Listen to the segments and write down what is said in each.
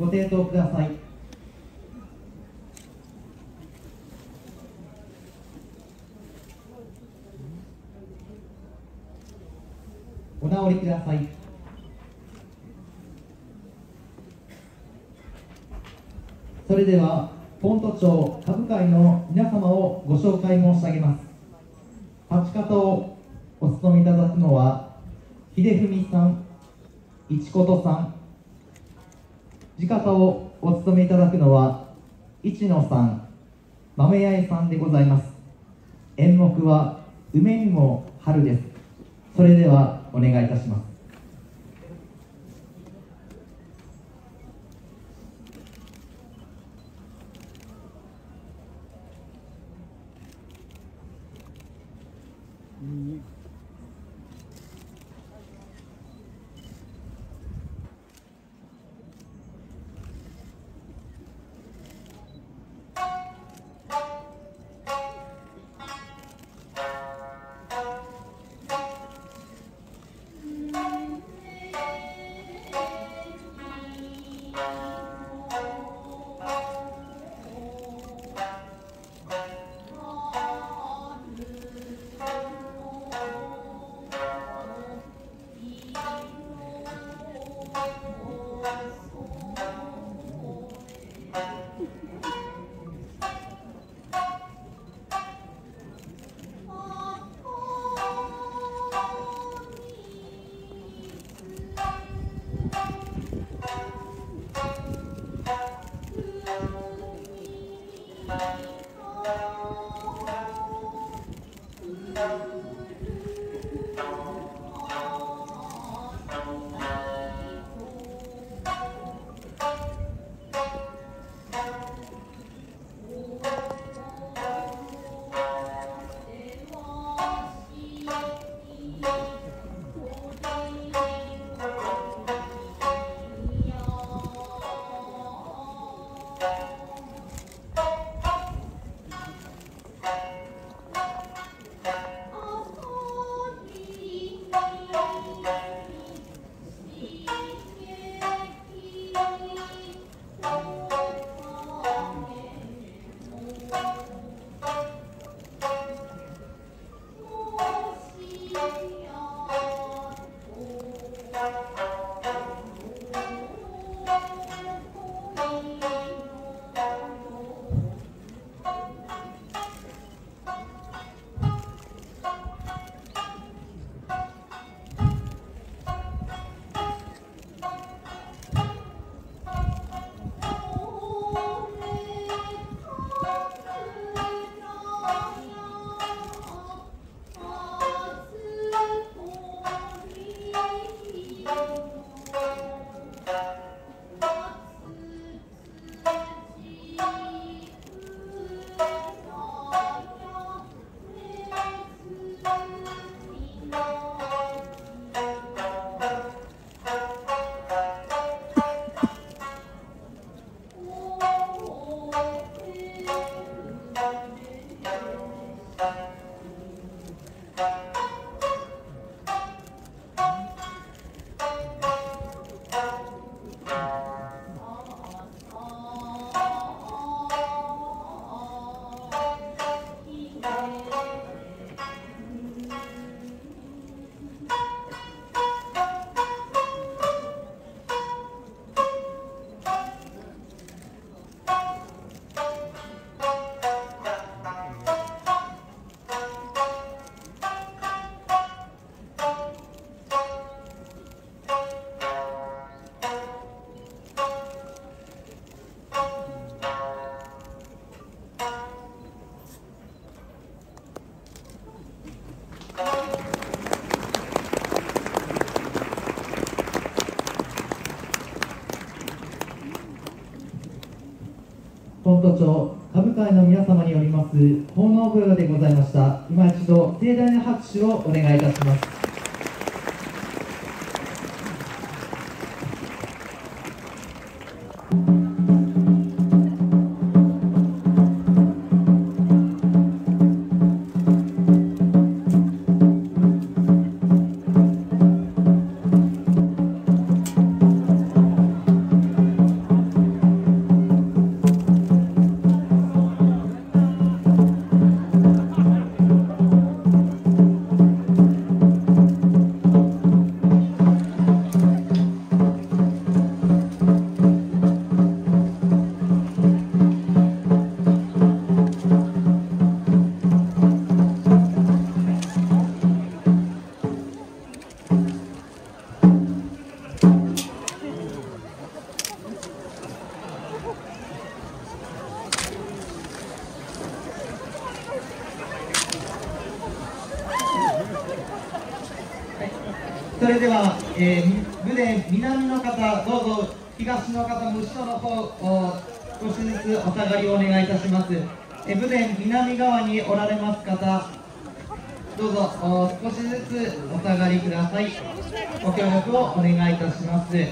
ご提答ください。お直りください。それでは、ポント町株会の皆様をご紹介申し上げます。立ち方をお務めいただくのは、秀文さん、一琴さん、次方をお務めいただくのは一野さん豆八重さんでございます。演目は梅にも春です。それではお願いいたします。歌舞会の皆様によります奉納御用でございました今一度盛大な拍手をお願いいたします。それでは、えー、部で南の方、どうぞ東の方も後ろの方、少しずつお下がりをお願いいたします。えー、部で南側におられます方、どうぞ少しずつお下がりください。ご協力をお願いいたします。通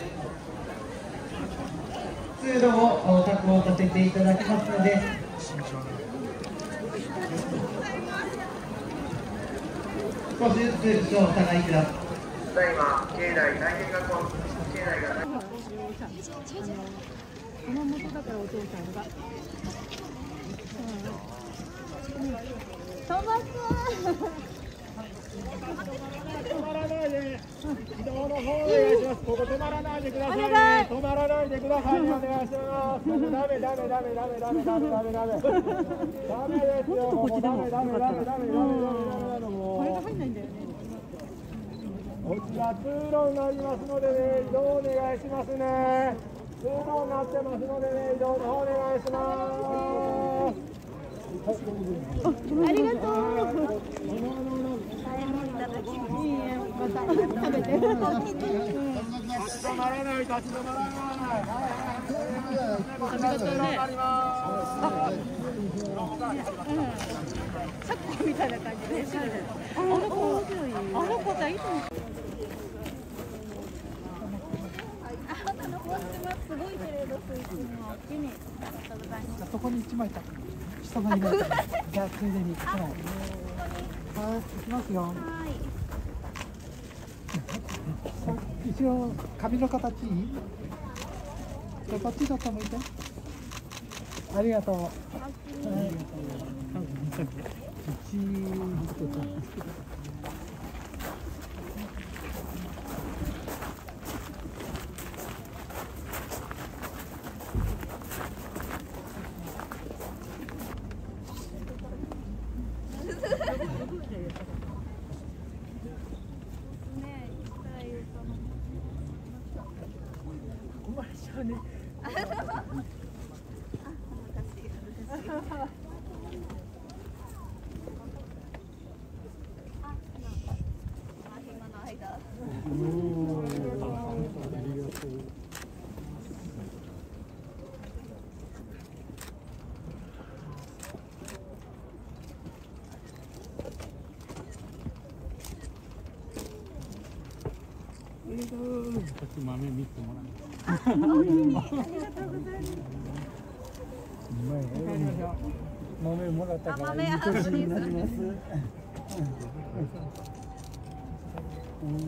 路を確保させていただきますので、少しずつお下がりください。ただいま境内内見学校境内が熊本だからお父さんが。トマ止まらないで、移動の方お願いします。ここ止まらないで。ください、ね。止まらないで。ください、お願いします。ダメダメダメダメダメダメダメダメダメ。ダメで。すよ。ここダメダメダメダメダメダメダメダメもう。これが入んないんだよね。こちら通路になりますのでね、移動お願いしますね。通路になってますのでね、移動の方お願いします。ありがとう。食べて。立ち止まらない、立ち止まらない。ありがとうね。サッカーみたいな感じで。あの子、あの子さ、いつも。すごいけれど、水深も地に。そこに一枚た。人がいる。じゃあ、ついでに。はい。はい、行きますよ。はい。一応、髪の形いい？じゃ、こっちちょっと向いて。ありがとう。はい。一。間の。豆見てもらう。ありがとうございます。豆もらったからいい年になります。うん